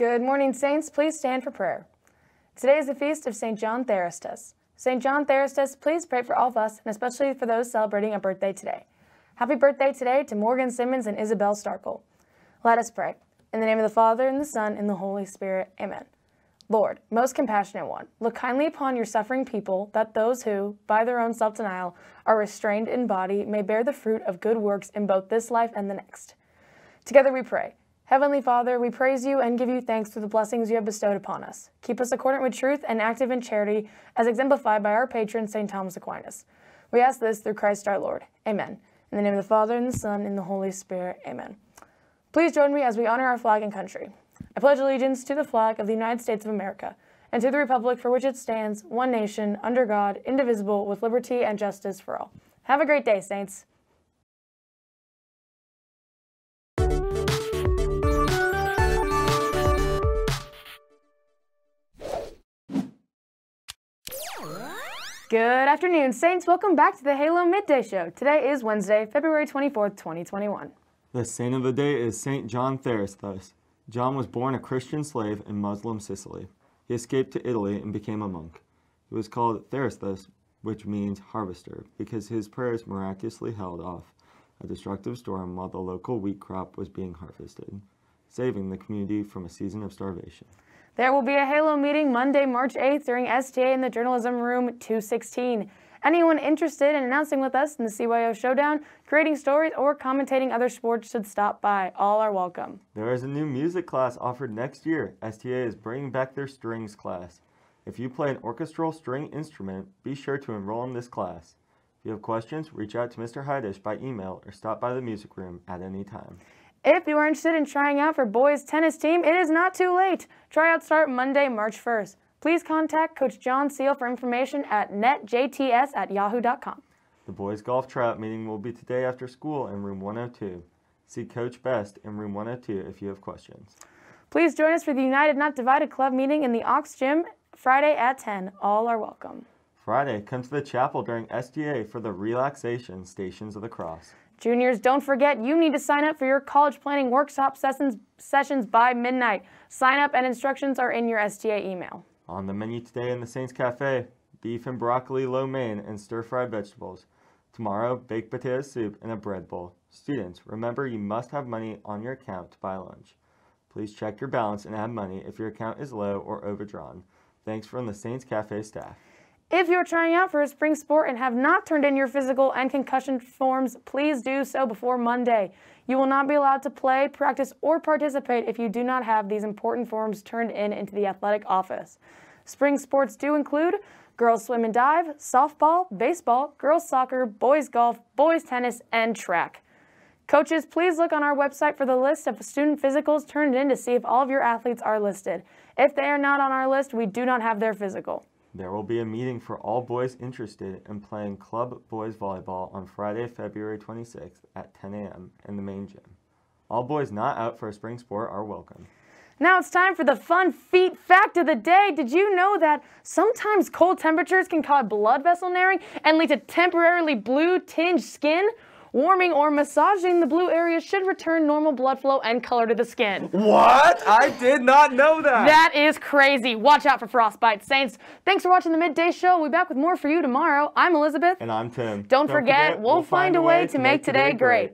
Good morning, Saints. Please stand for prayer. Today is the feast of St. John Theristus. St. John Theristus, please pray for all of us, and especially for those celebrating a birthday today. Happy birthday today to Morgan Simmons and Isabel Starkle. Let us pray. In the name of the Father, and the Son, and the Holy Spirit. Amen. Lord, most compassionate one, look kindly upon your suffering people, that those who, by their own self denial, are restrained in body may bear the fruit of good works in both this life and the next. Together we pray. Heavenly Father, we praise you and give you thanks for the blessings you have bestowed upon us. Keep us accordant with truth and active in charity, as exemplified by our patron, St. Thomas Aquinas. We ask this through Christ our Lord. Amen. In the name of the Father, and the Son, and the Holy Spirit. Amen. Please join me as we honor our flag and country. I pledge allegiance to the flag of the United States of America and to the republic for which it stands, one nation, under God, indivisible, with liberty and justice for all. Have a great day, Saints. Good afternoon, Saints. Welcome back to the Halo Midday Show. Today is Wednesday, February 24th, 2021. The saint of the day is Saint John Theristus. John was born a Christian slave in Muslim Sicily. He escaped to Italy and became a monk. He was called Theristus, which means harvester, because his prayers miraculously held off a destructive storm while the local wheat crop was being harvested, saving the community from a season of starvation. There will be a Halo meeting Monday, March 8th during STA in the Journalism Room 216. Anyone interested in announcing with us in the CYO Showdown, creating stories, or commentating other sports should stop by. All are welcome. There is a new music class offered next year. STA is bringing back their strings class. If you play an orchestral string instrument, be sure to enroll in this class. If you have questions, reach out to Mr. Heidish by email or stop by the music room at any time. If you are interested in trying out for boys tennis team, it is not too late. Tryouts start Monday, March 1st. Please contact Coach John Seal for information at netjts at yahoo.com. The boys golf tryout meeting will be today after school in room 102. See Coach Best in room 102 if you have questions. Please join us for the United Not Divided Club meeting in the Aux Gym Friday at 10. All are welcome. Friday, come to the chapel during STA for the relaxation Stations of the Cross. Juniors, don't forget you need to sign up for your college planning workshop sessions, sessions by midnight. Sign up and instructions are in your STA email. On the menu today in the Saints Cafe, beef and broccoli lo mein and stir-fried vegetables. Tomorrow, baked potato soup and a bread bowl. Students, remember you must have money on your account to buy lunch. Please check your balance and add money if your account is low or overdrawn. Thanks from the Saints Cafe staff. If you're trying out for a spring sport and have not turned in your physical and concussion forms, please do so before Monday. You will not be allowed to play, practice, or participate if you do not have these important forms turned in into the athletic office. Spring sports do include girls swim and dive, softball, baseball, girls soccer, boys golf, boys tennis, and track. Coaches, please look on our website for the list of student physicals turned in to see if all of your athletes are listed. If they are not on our list, we do not have their physical. There will be a meeting for all boys interested in playing club boys volleyball on Friday, February 26th at 10 a.m. in the main gym. All boys not out for a spring sport are welcome. Now it's time for the fun feet fact of the day. Did you know that sometimes cold temperatures can cause blood vessel narrowing and lead to temporarily blue tinged skin? Warming or massaging the blue area should return normal blood flow and color to the skin. What? I did not know that. That is crazy. Watch out for frostbite, Saints. Thanks for watching the midday show. We'll be back with more for you tomorrow. I'm Elizabeth. And I'm Tim. Don't, Don't forget, forget, we'll, find, find a way, way to make today great. great.